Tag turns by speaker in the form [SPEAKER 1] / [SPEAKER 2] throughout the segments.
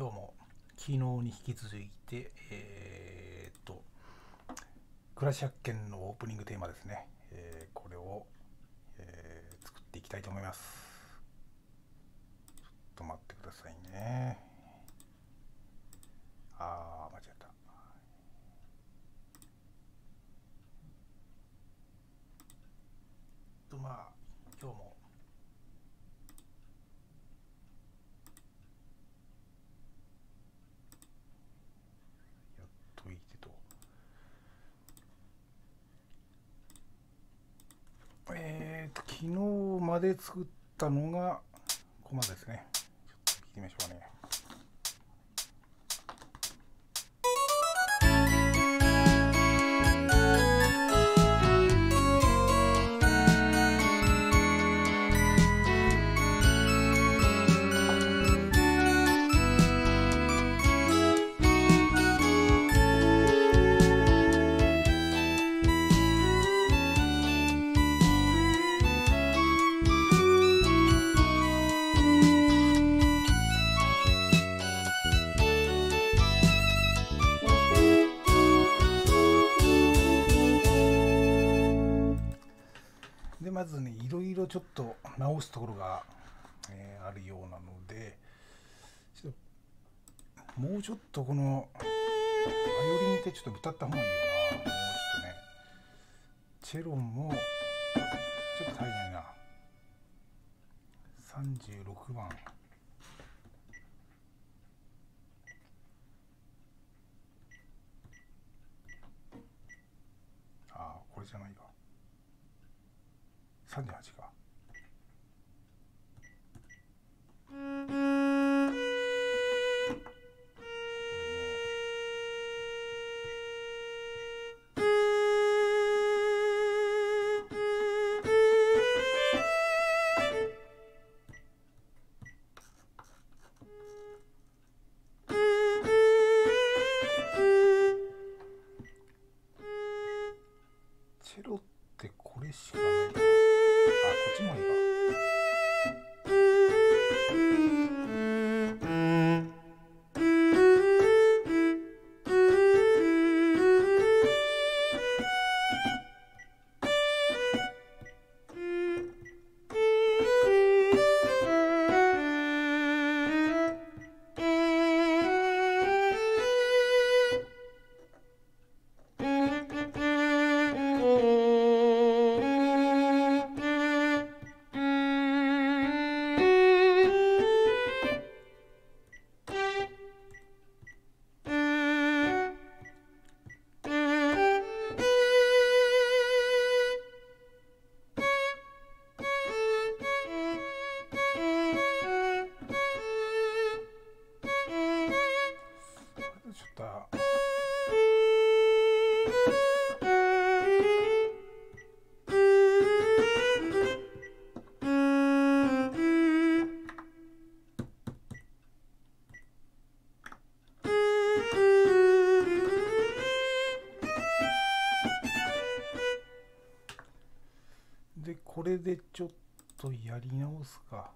[SPEAKER 1] 今日も昨日に引き続いて、えー、っと、暮らし発見のオープニングテーマですね。えー、これを、えー、作っていきたいと思います。ちょっと待ってくださいね。あー、間違えた。とまあ、今日もやっといてと。えーと、昨日まで作ったのが、コマですね。ちょっと聞いてみましょうかね。ちょっと直すところが、えーあるようなのでもうちょっとこのバイオリンってちょっと歌った方がいいよな。もうちょっとね。チェロもちょっと足りないな36番ああこれじゃないか。38か。チやり直すか。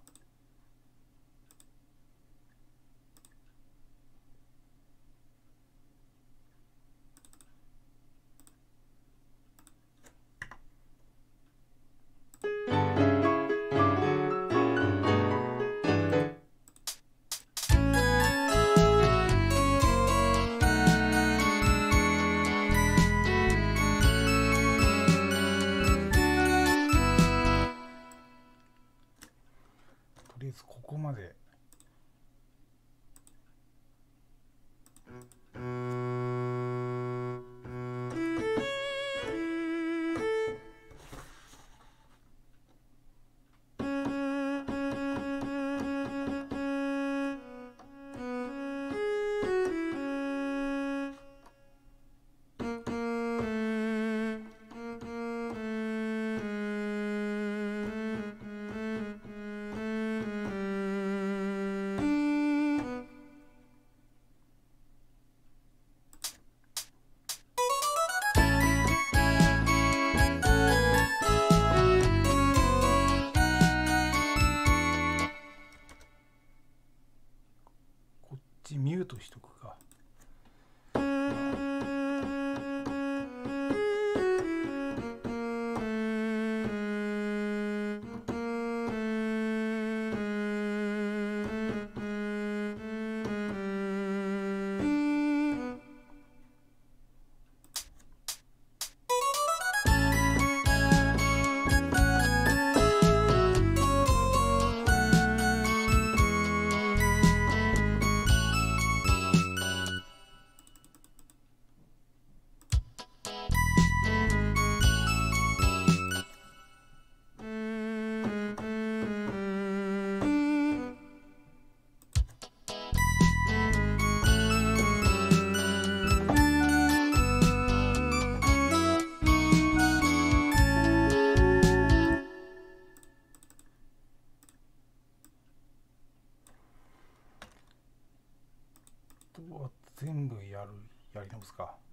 [SPEAKER 1] ですか？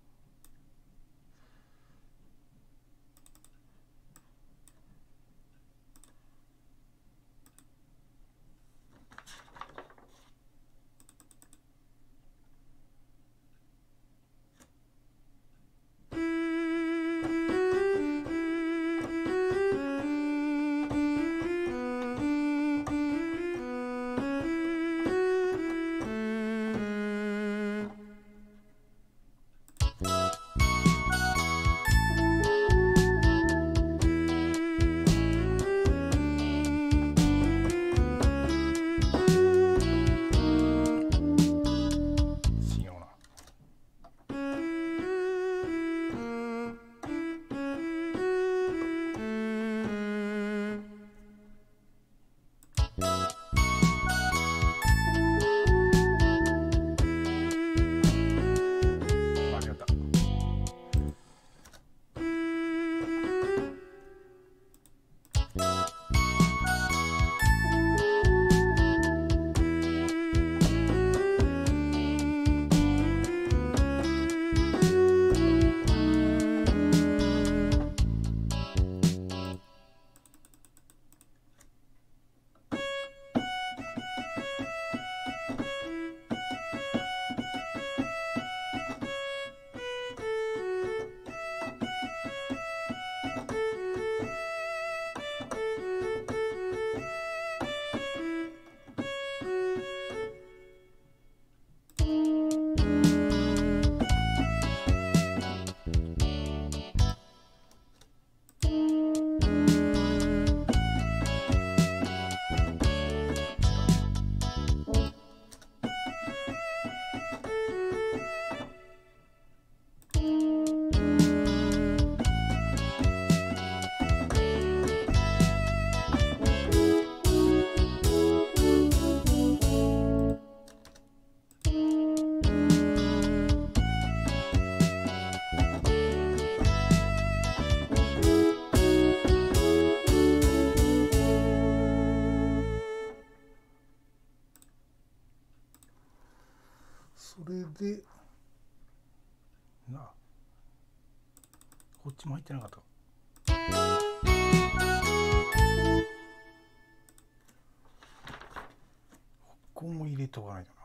[SPEAKER 1] ちも入ってなかった。ここも入れとかないとな。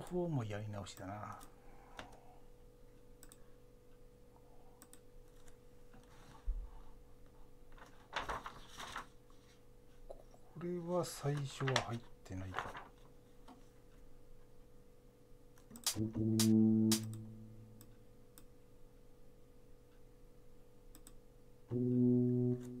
[SPEAKER 1] 方もやり直しだな。これは最初は入ってないか。うん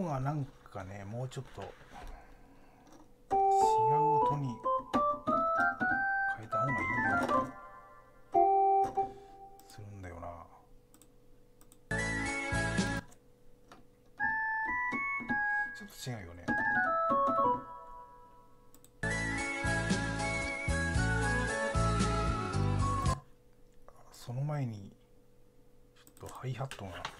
[SPEAKER 1] 音がなんかねもうちょっと違う音に変えた方がいいようなするんだよな。ちょっと違うよね。その前にちょっとハイハットが。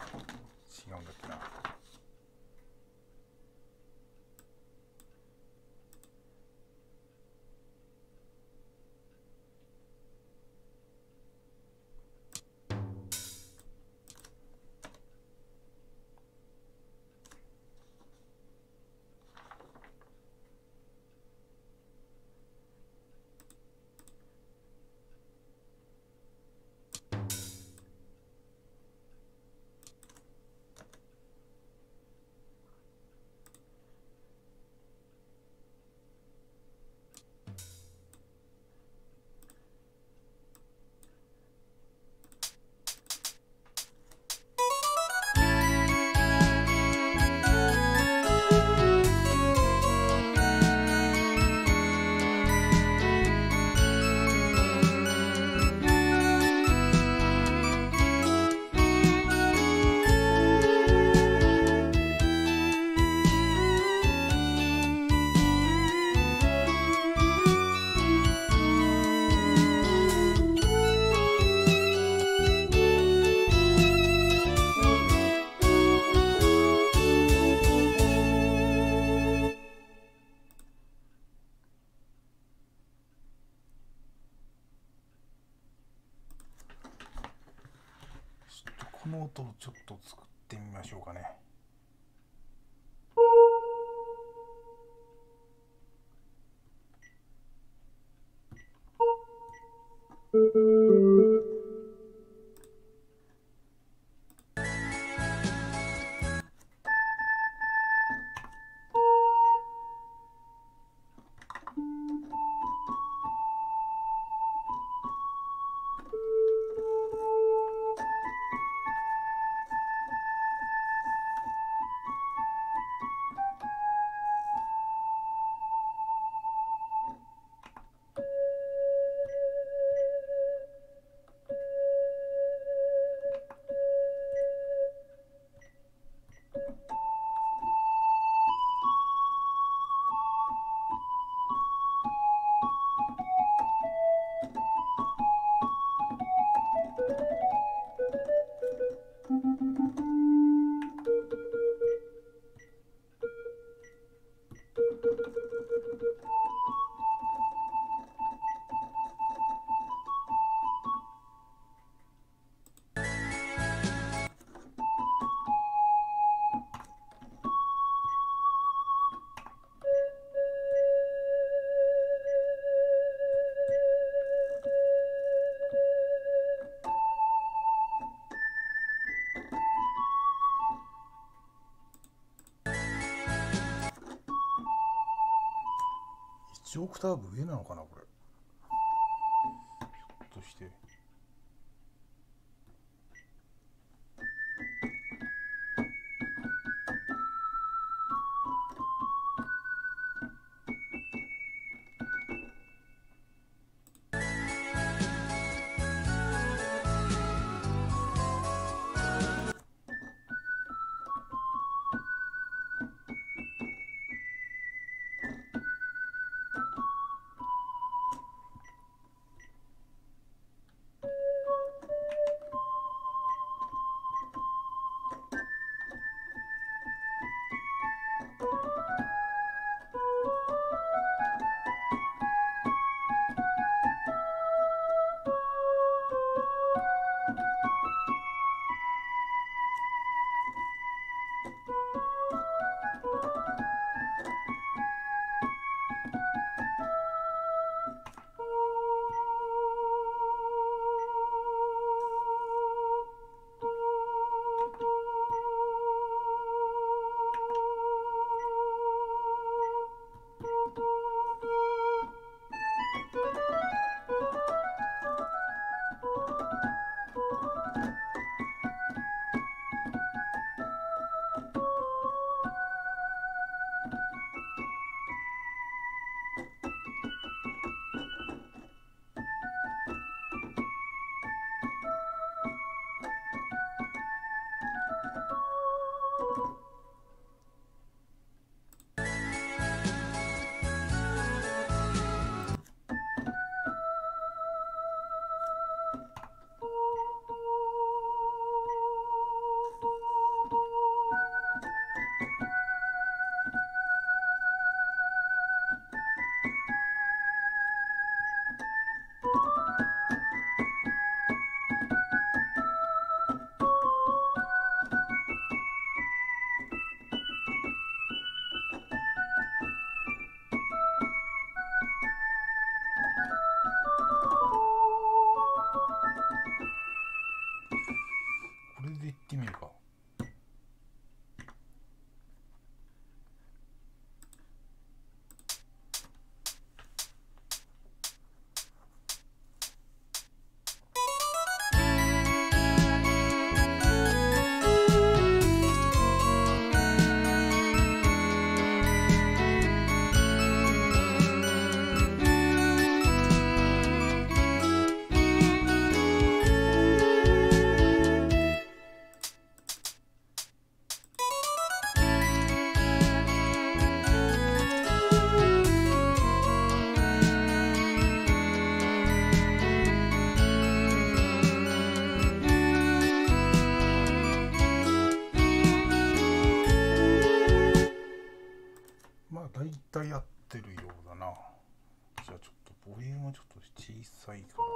[SPEAKER 1] クターブ上なのかな？可以。可以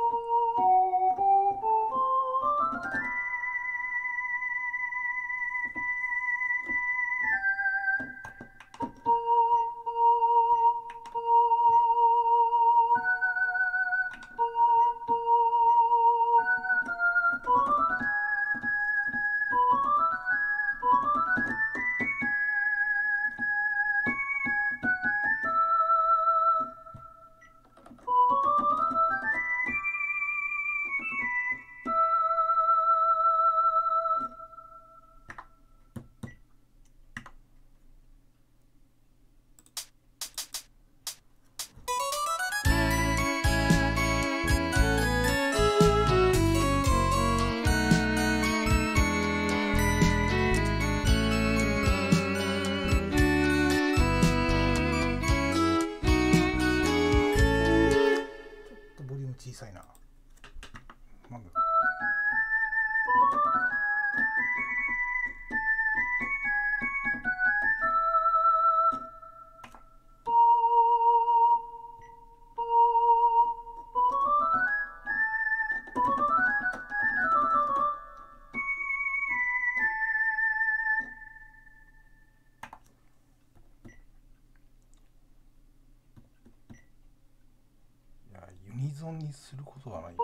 [SPEAKER 1] すること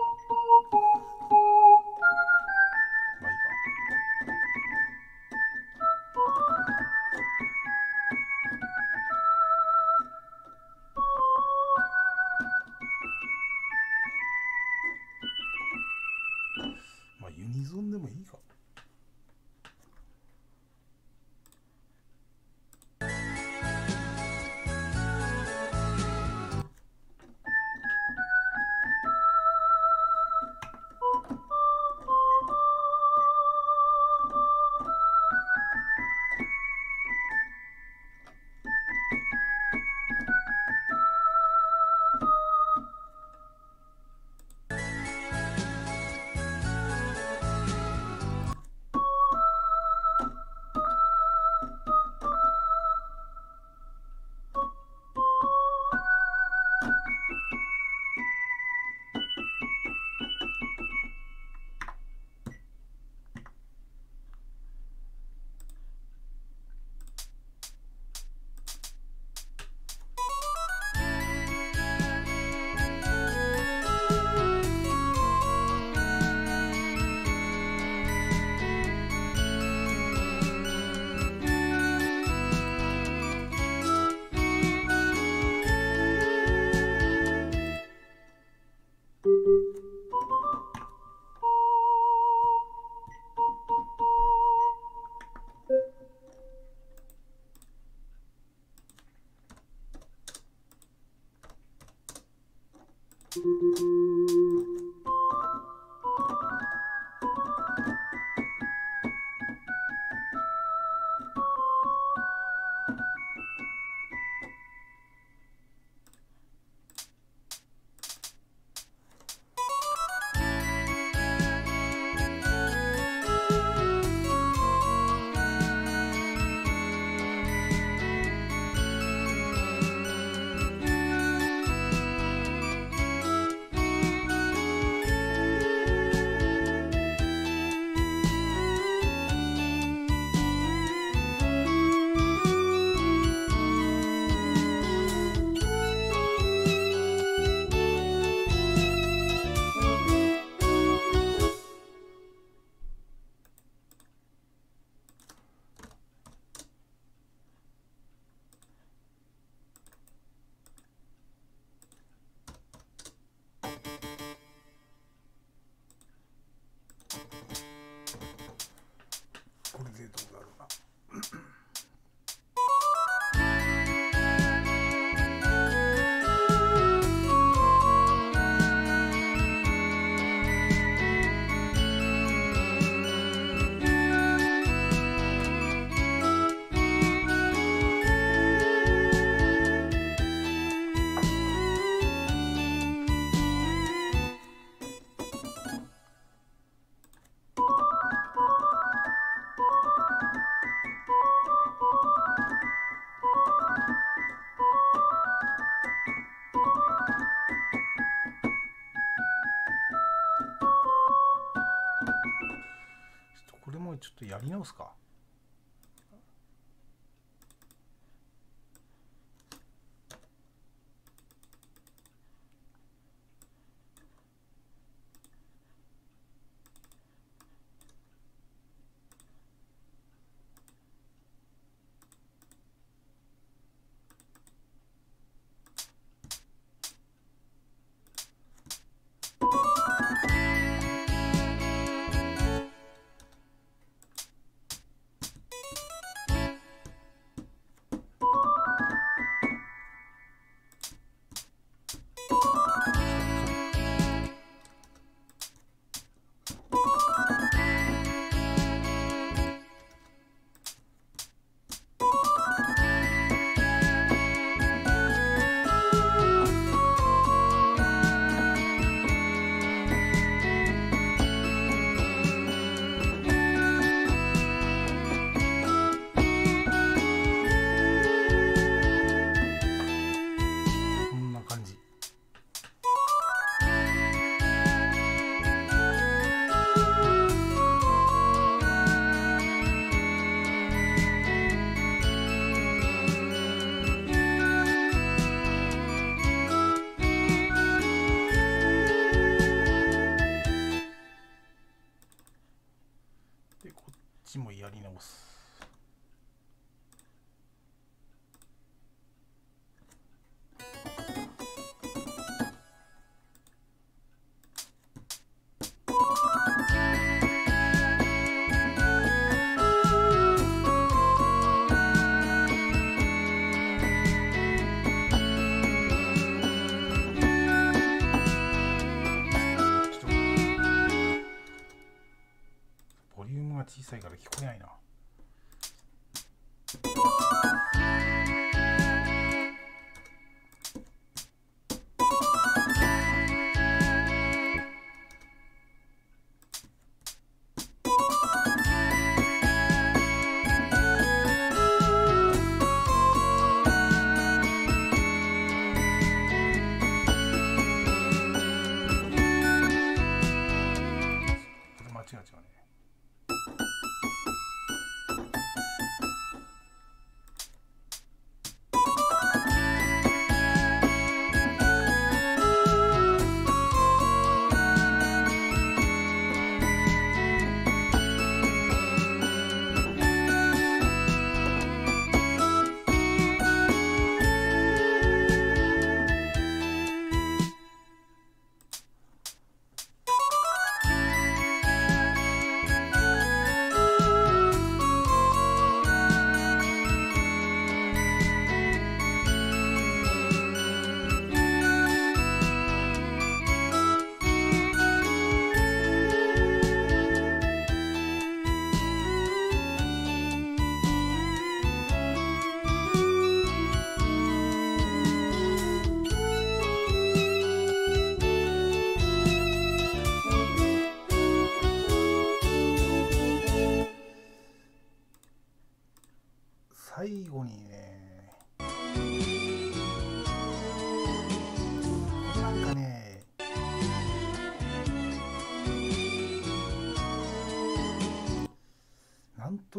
[SPEAKER 1] はないもやりな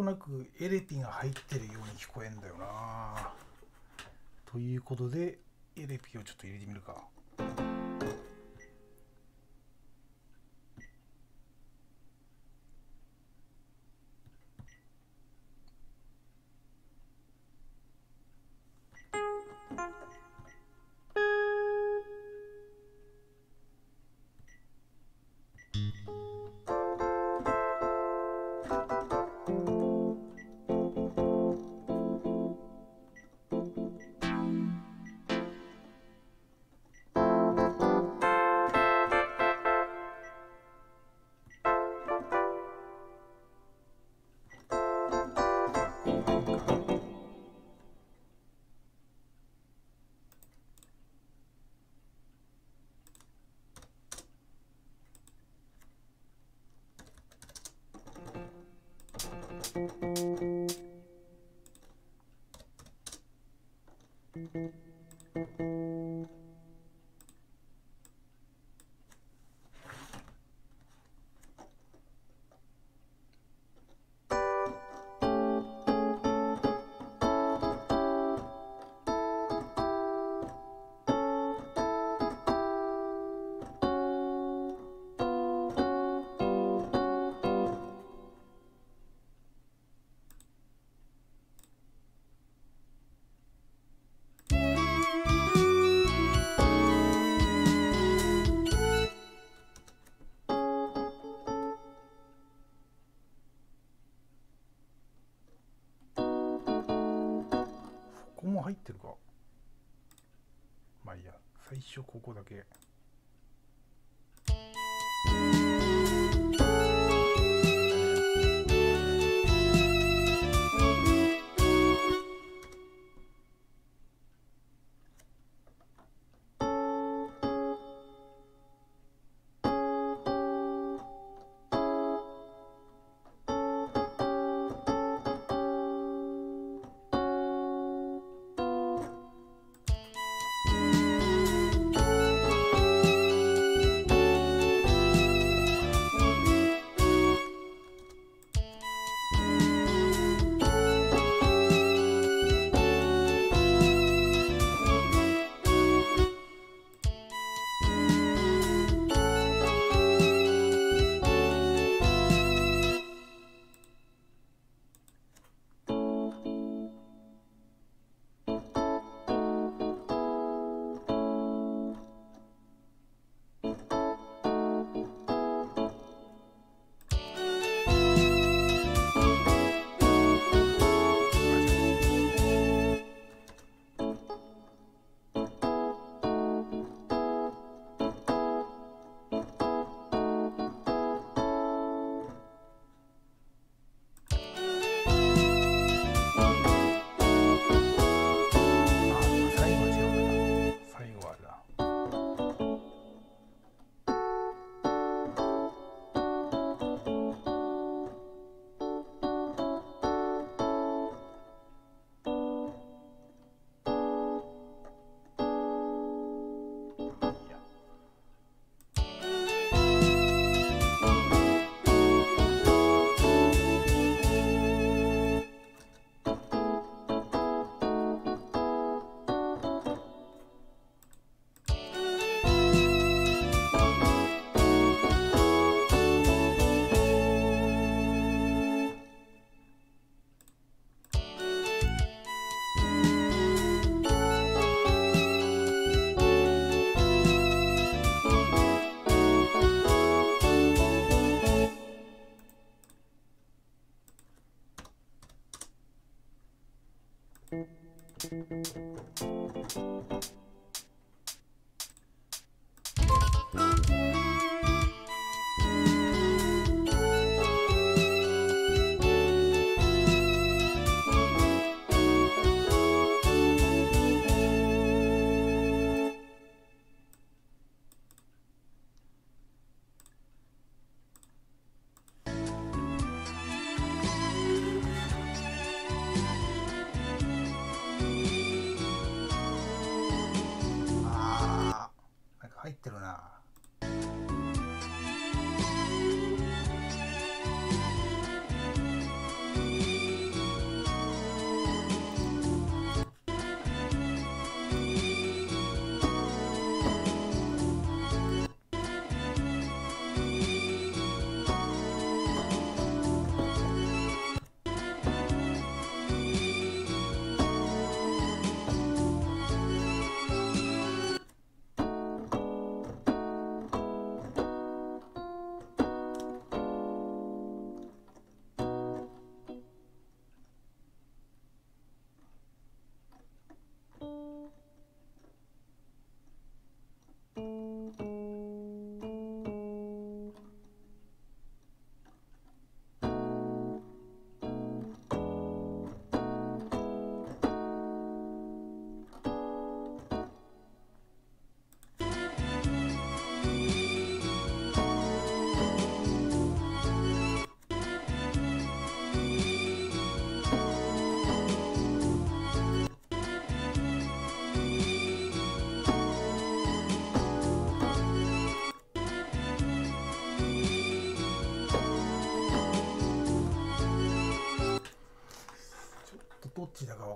[SPEAKER 1] なくエレピが入ってるように聞こえんだよなということでエレピをちょっと入れてみるか。最初ここだけ。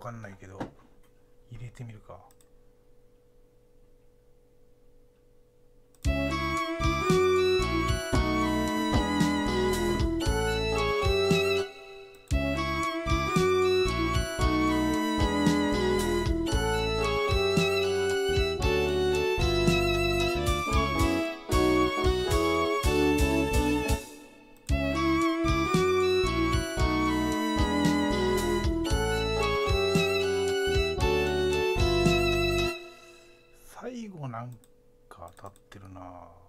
[SPEAKER 1] かんないけど入れてみるか。uh,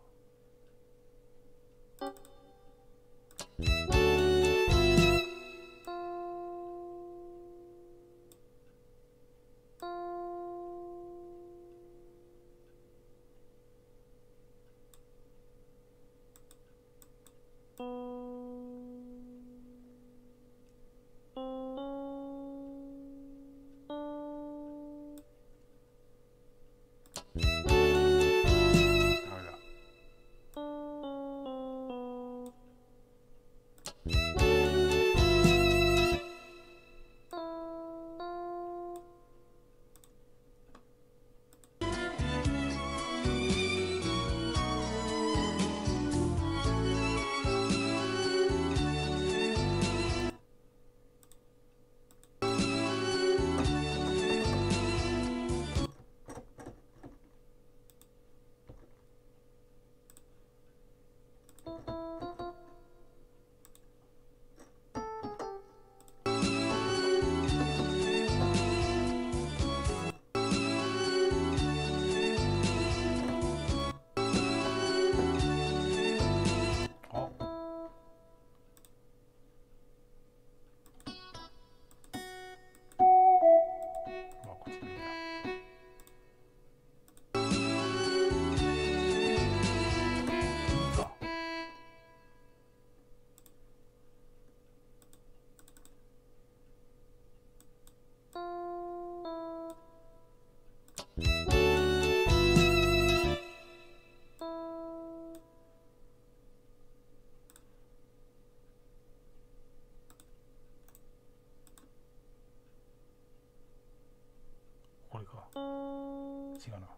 [SPEAKER 1] sí o no.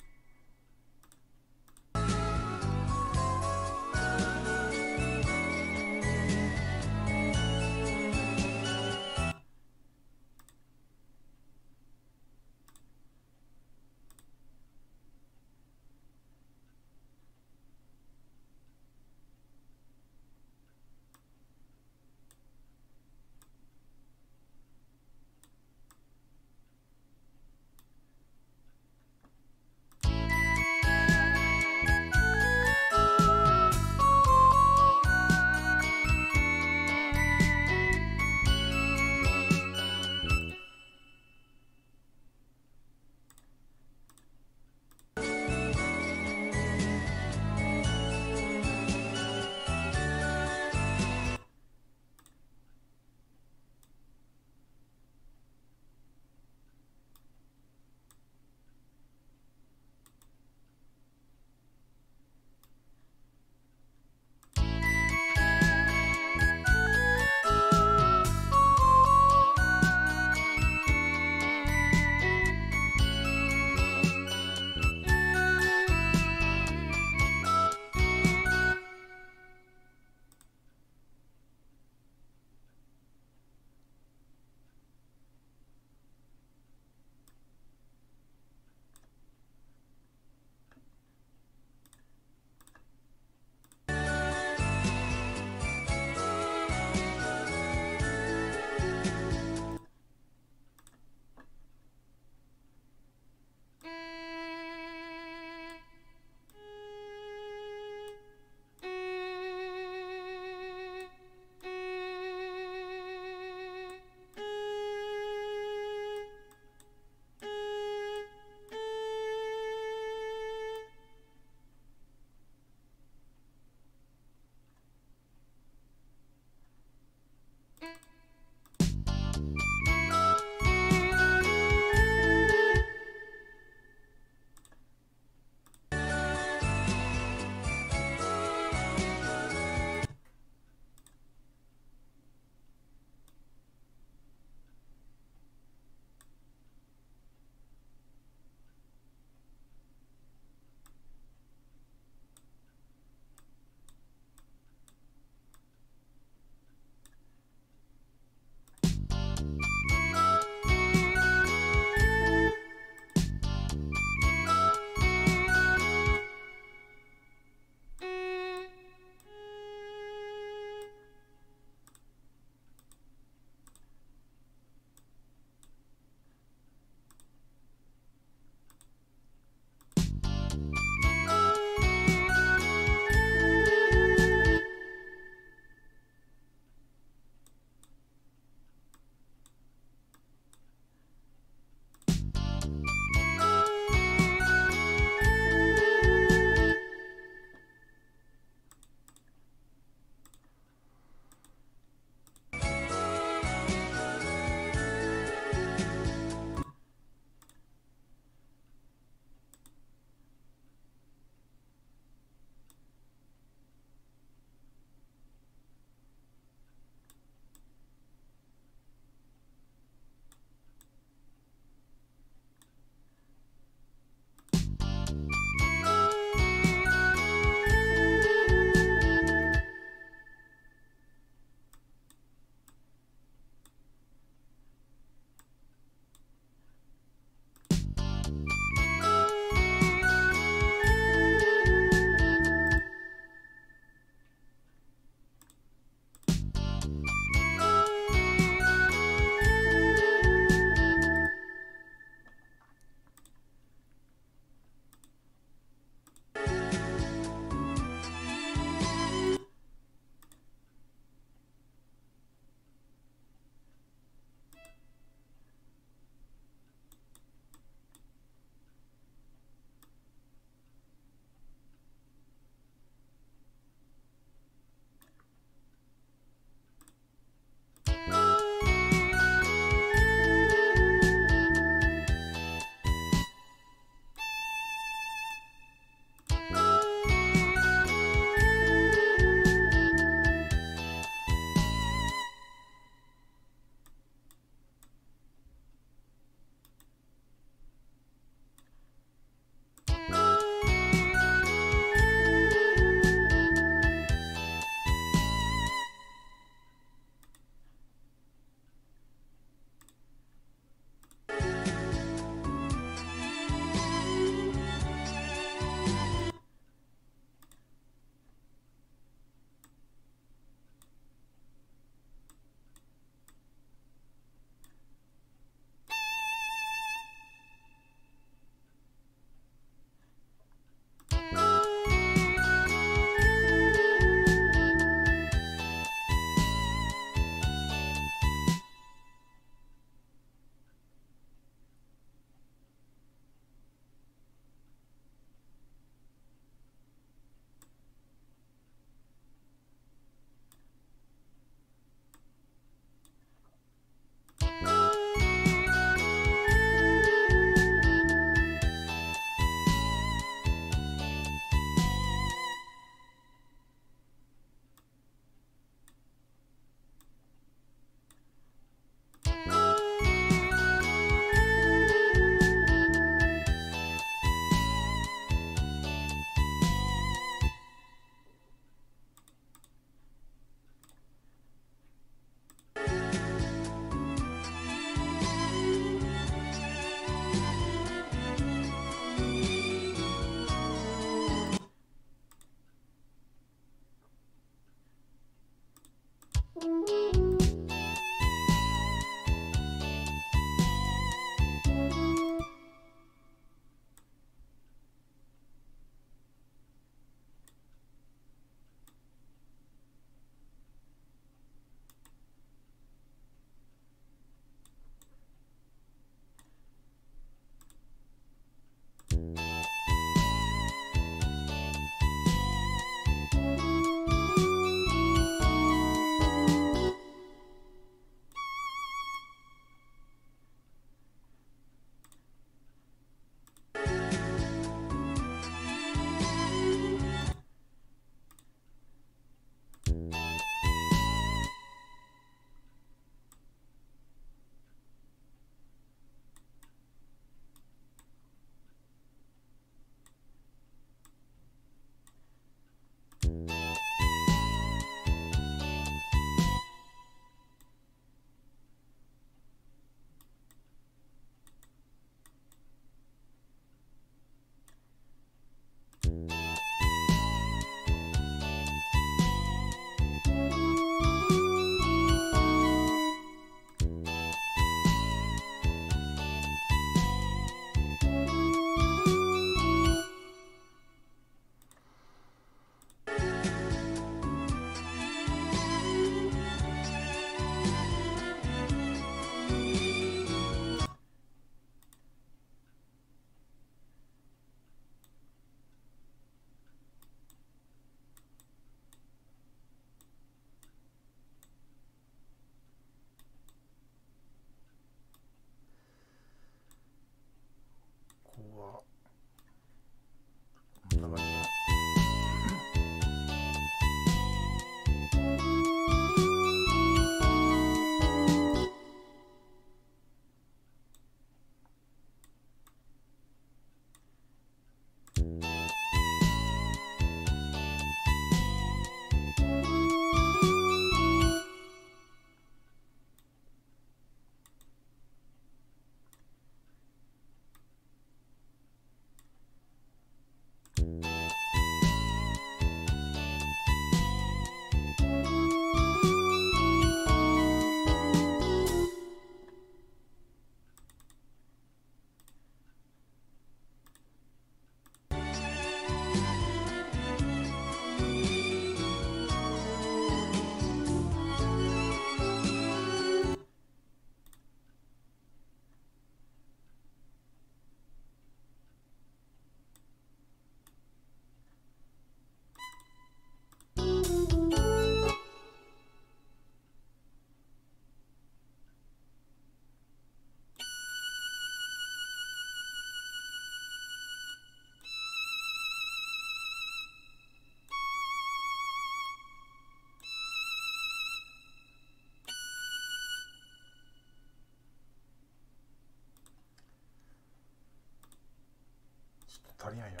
[SPEAKER 1] ちょっと足りないや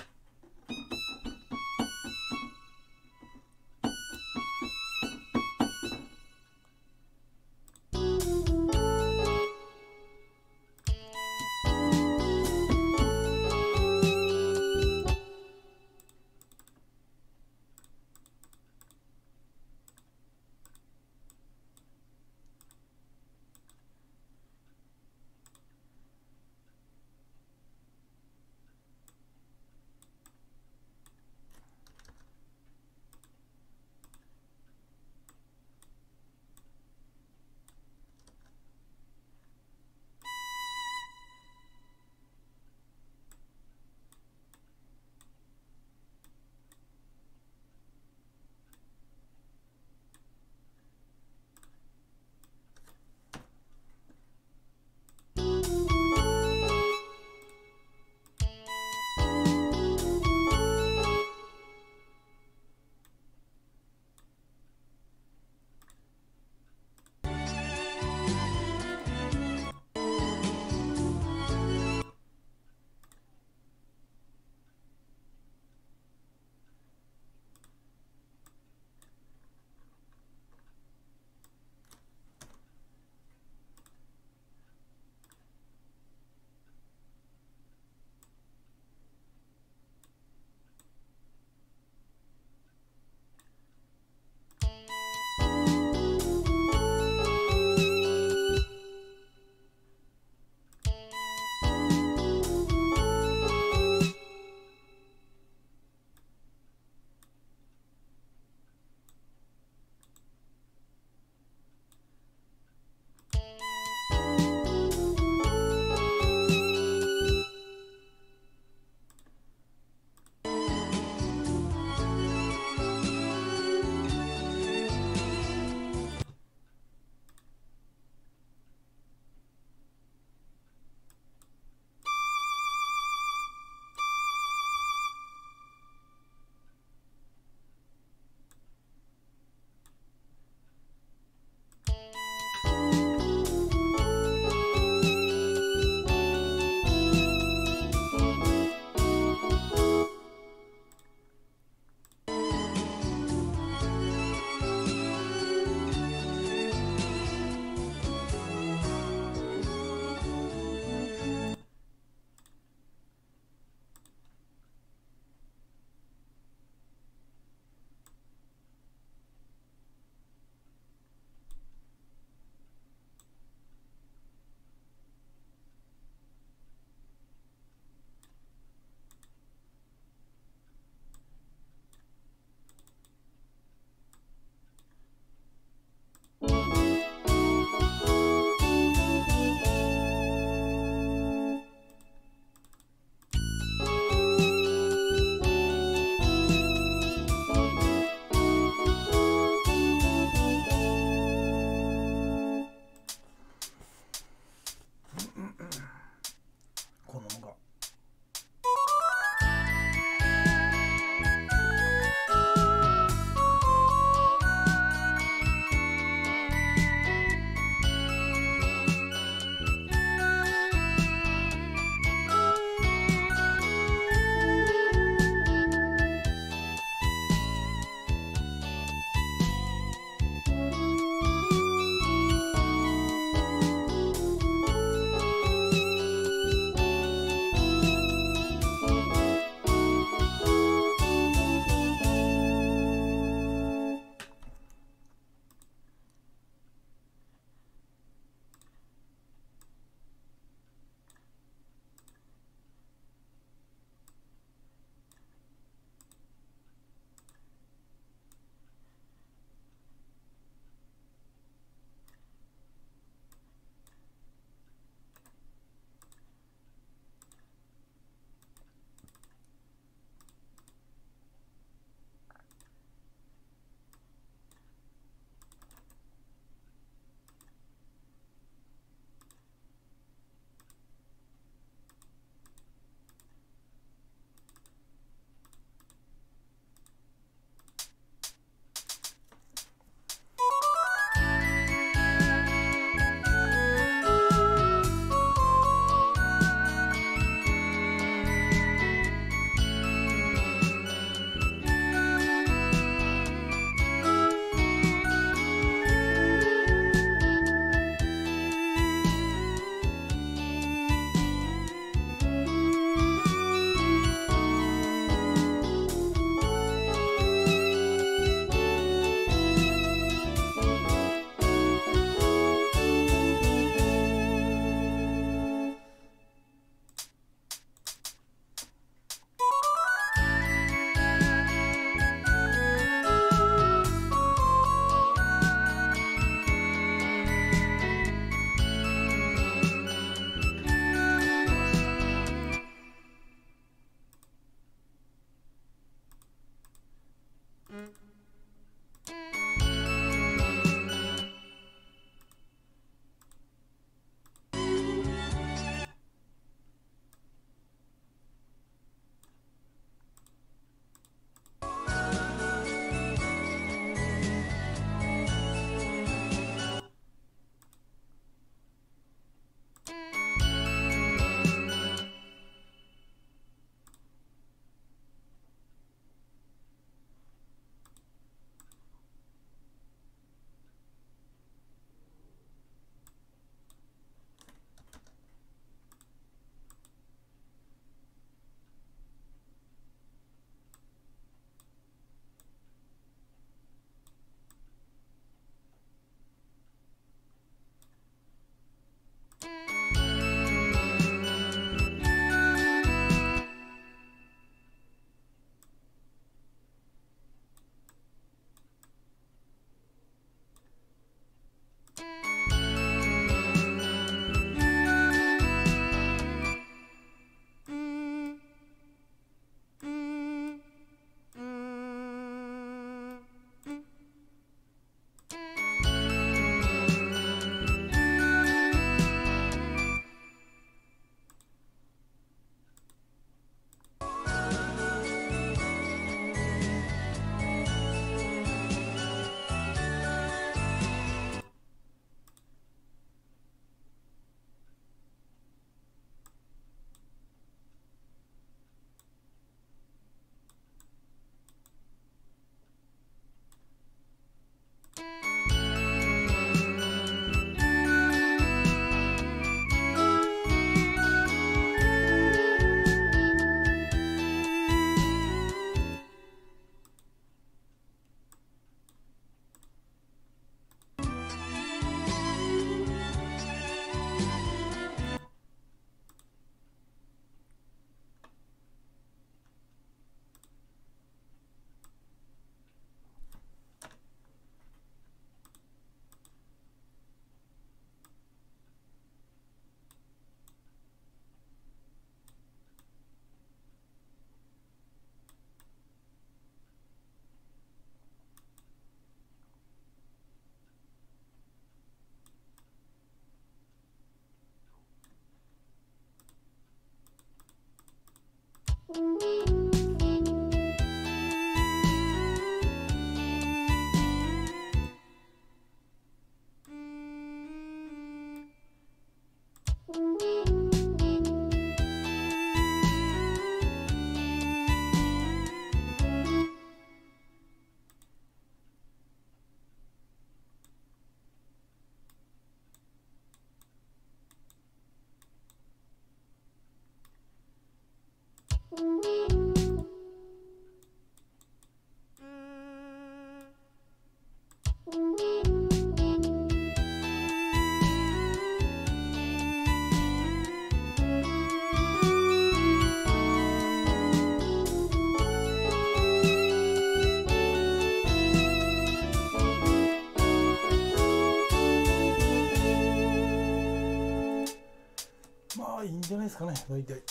[SPEAKER 1] じゃないですかね大体。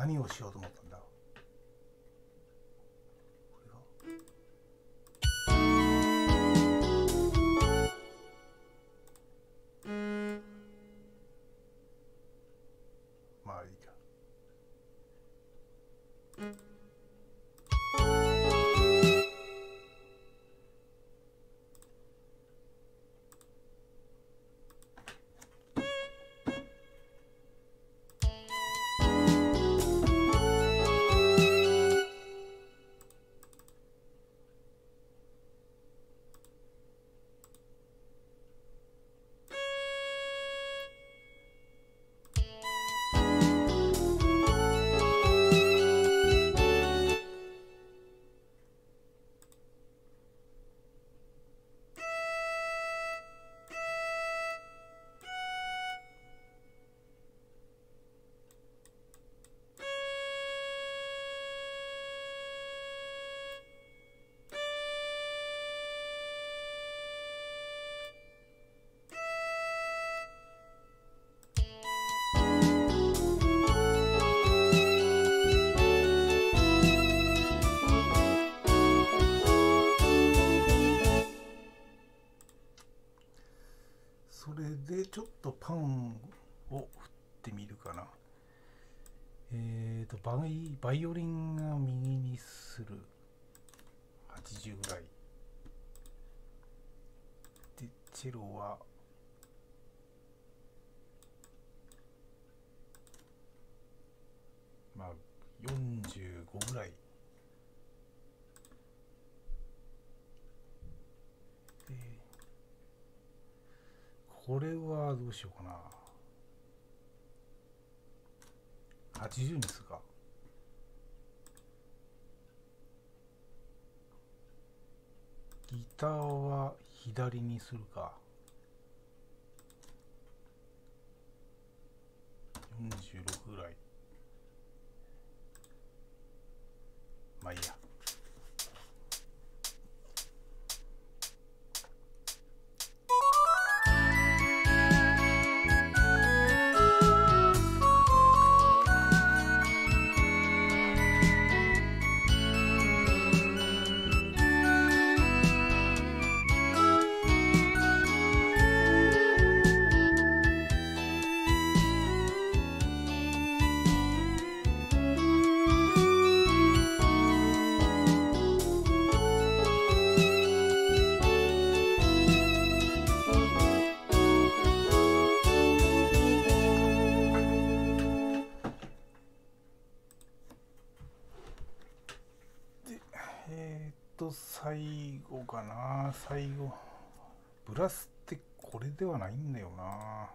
[SPEAKER 1] 何をしようと思ったんとパンを振ってみるかな。えーとバイバイオリンが右にする。80ぐらい。でチェロは。まあ45ぐらいでこれはどうしようかな。80にするか。ギターは左にするか。46ぐらい。まあいいや。うかな。最後。ブラスってこれではないんだよな。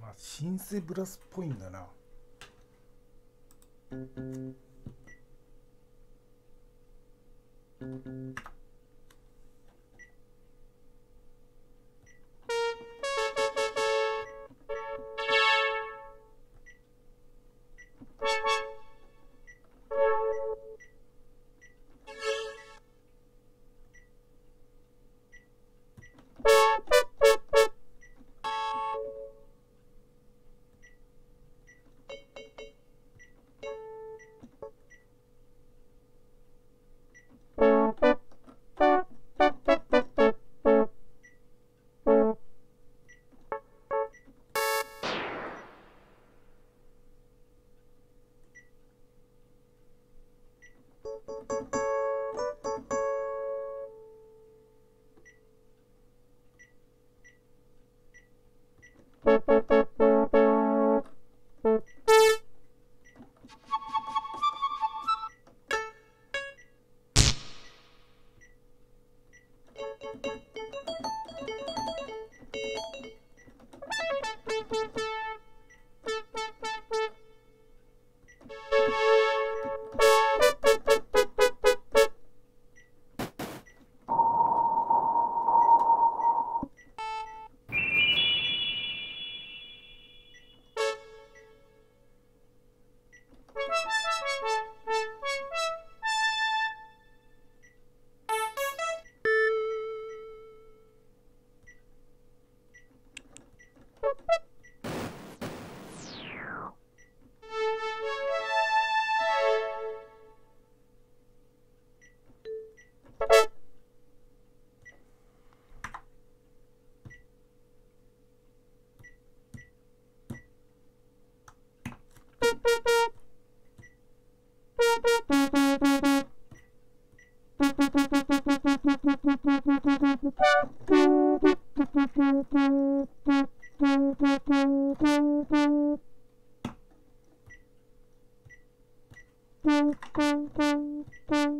[SPEAKER 1] まあシンセブラスっぽいんだな。う。Thank you.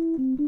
[SPEAKER 1] Mm-hmm.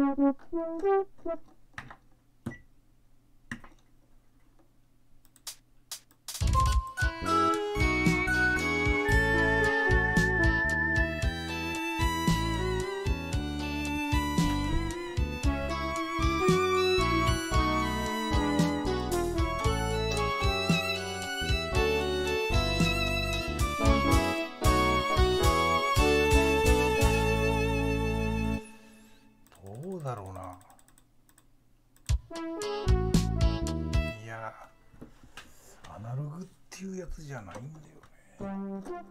[SPEAKER 1] 違うじゃないんだよね。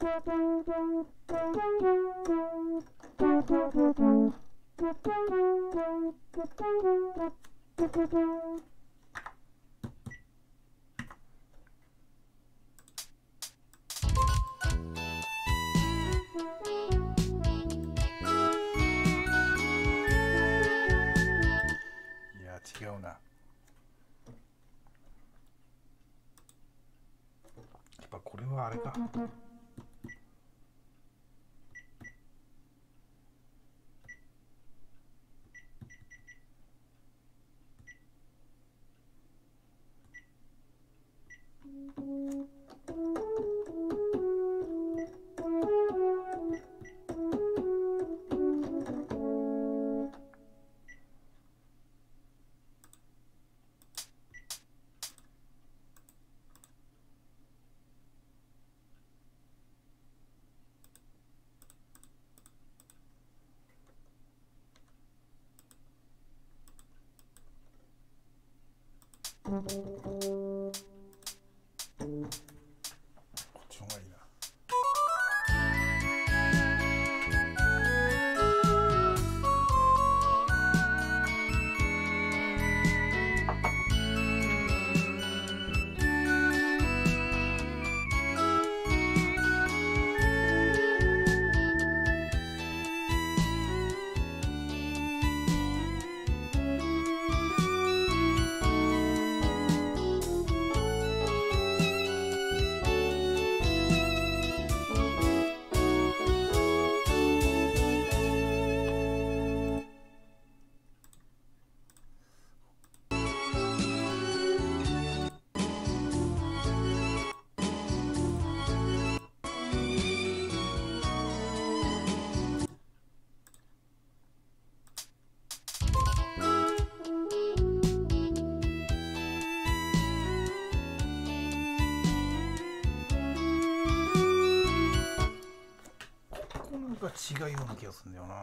[SPEAKER 1] いや違うな。やっぱこれはあれか。こっ違うような気がするんだよな。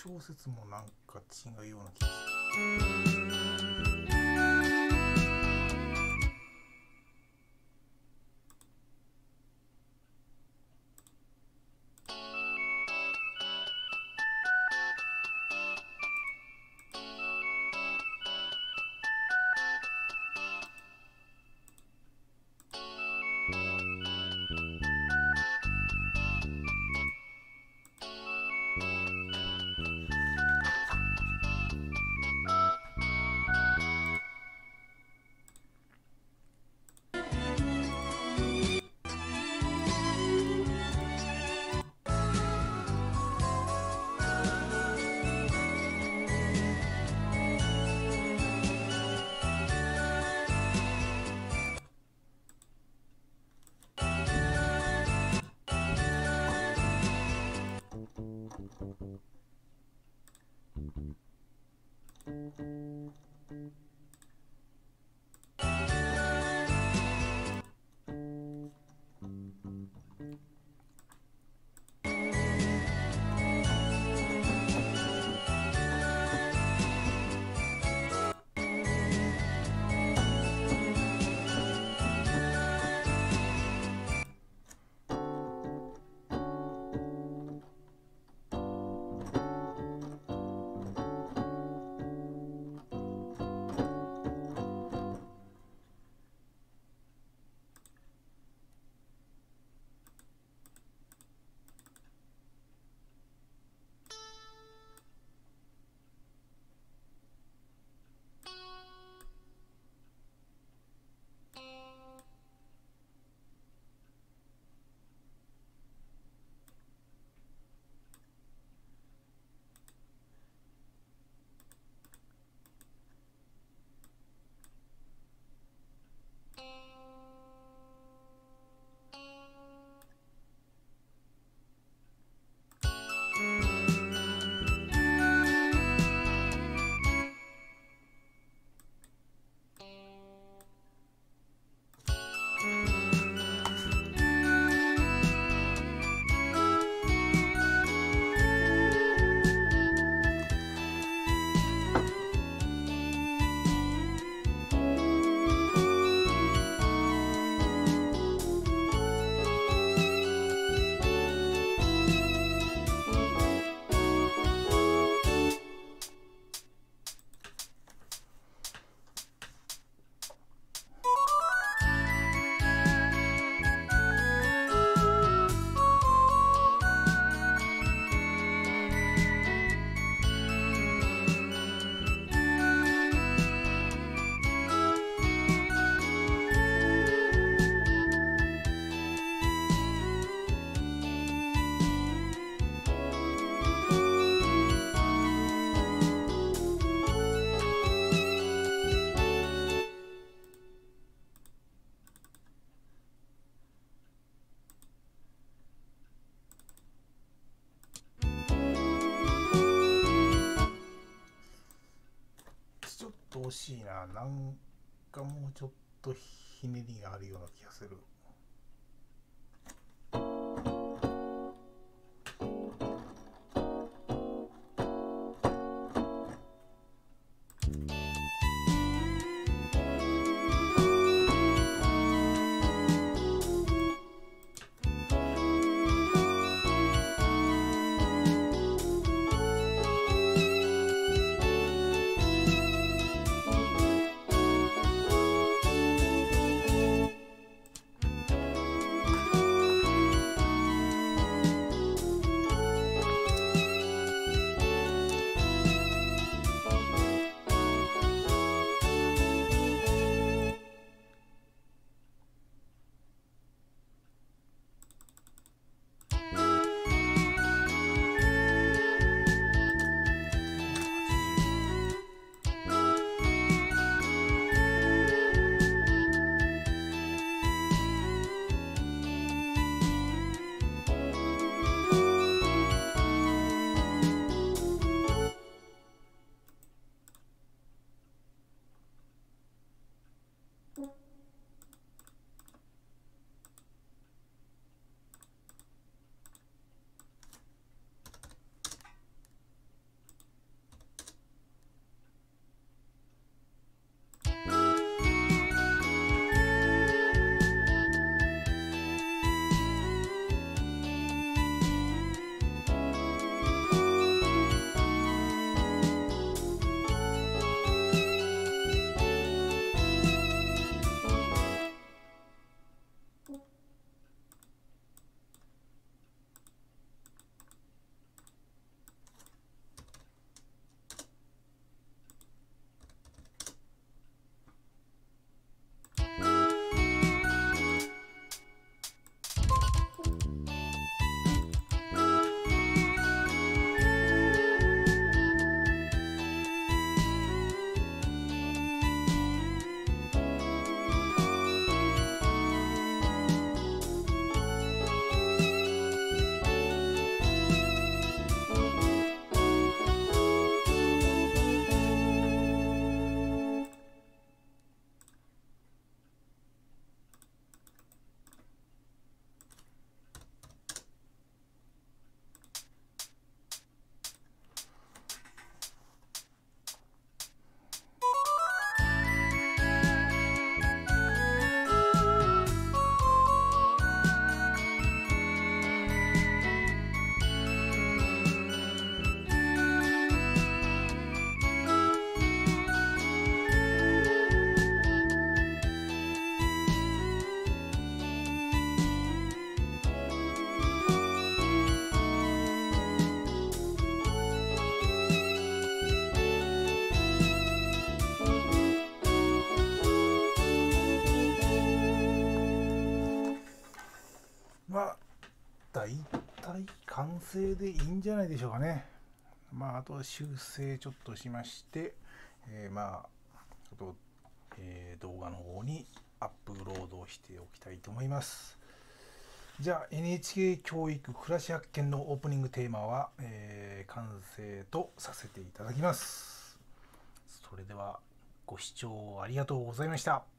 [SPEAKER 1] 小説もなんか違うような気がする。惜しいな。なんかもうちょっとひねりがあるような気がする。完成でいいんじゃないでしょうかね。まあ、あとは修正ちょっとしまして、えー、まあ、あと、えー、動画の方にアップロードしておきたいと思います。じゃあ NHK 教育暮らし発見のオープニングテーマは、えー、完成とさせていただきます。それではご視聴ありがとうございました。